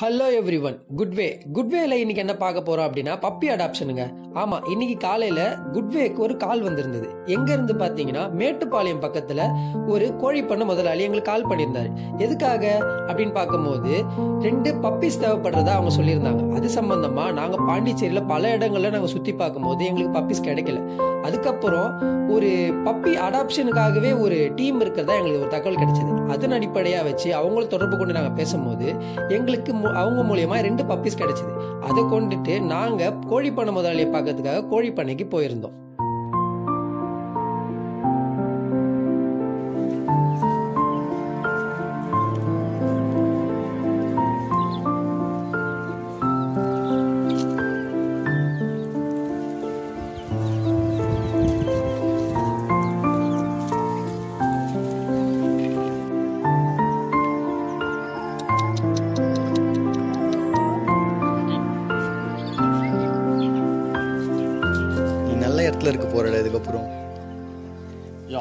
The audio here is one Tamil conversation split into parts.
ஹலோ எவ்ரி ஒன் குட்வே குட்வேல இன்னைக்கு என்ன பார்க்க போறோம் அப்படின்னா பப்பி அடாப்ஷனுங்க ஆமா இன்னைக்கு காலையில குட்வேக்கு ஒரு கால் வந்திருந்தது. எங்க இருந்து பாத்தீங்கன்னா மேட்டுப்பாளையம் பக்கத்துல ஒரு கோழி பண்ண முதலாளி எங்களுக்கு கால் பண்ணியிருந்தாரு. எதுக்காக? அப்படின்னு பார்க்கும்போது ரெண்டு பப்பிஸ் தேவைப்படுறதா அவங்க சொல்லியிருந்தாங்க. அது சம்பந்தமா நாங்க பாண்டிச்சேரியில பல இடங்கள்ல நாங்க சுத்தி பார்க்கும்போது எங்களுக்கு பப்பிஸ் கிடைக்கல. அதுக்கப்புறம் ஒரு பப்பி அடாப்ஷனுக்காகவே ஒரு டீம் இருக்கிறதா எங்களுக்கு ஒரு தகவல் கிடைச்சது. அதன் அடிப்படையா வச்சு அவங்கள தொடர்பு கொண்டு நாங்க பேசும்போது எங்களுக்கு அவங்க மூலியமா ரெண்டு பப்பீஸ் கிடைச்சிது. அதை கொண்டுட்டு நாங்க கோழிப்பண்ணை முதலாளியை பார்க்கறதுக்காக கோழிப்பண்ணைக்கு போயிருந்தோம். நீ இடத்துல இருக்க போறல இதுக்கப்புறம் Ja.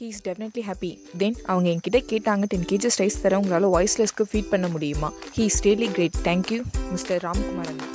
He is definitely happy then அவங்க என்கிட்ட கேட்டாங்க டென் கேஜஸ் ரைஸ் தர உங்களால் வாய்ஸ்லெஸ்க்கு ஃபீட் பண்ண முடியுமா? He is really great thank you mister Ramkumar Anna.